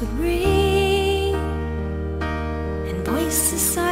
would ring and voices.